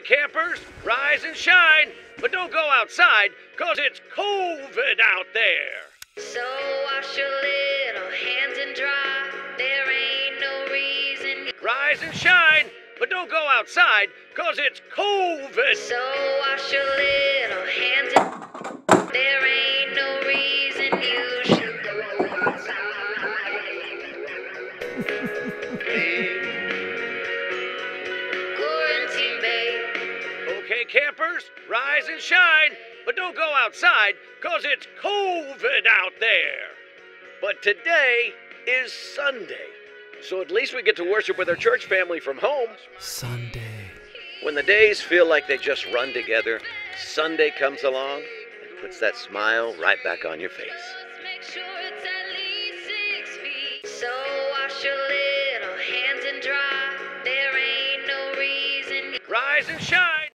campers, rise and shine, but don't go outside, cause it's COVID out there. So wash your little hands and dry. There ain't no reason. Rise and shine, but don't go outside, cause it's COVID. So wash your little hands and there ain't no reason you should go outside. babe. Campers, rise and shine, but don't go outside, cause it's COVID out there. But today is Sunday, so at least we get to worship with our church family from home. Sunday. When the days feel like they just run together, Sunday comes along and puts that smile right back on your face. Just make sure it's at least six feet. So wash your little hands and dry. There ain't no reason. Rise and shine.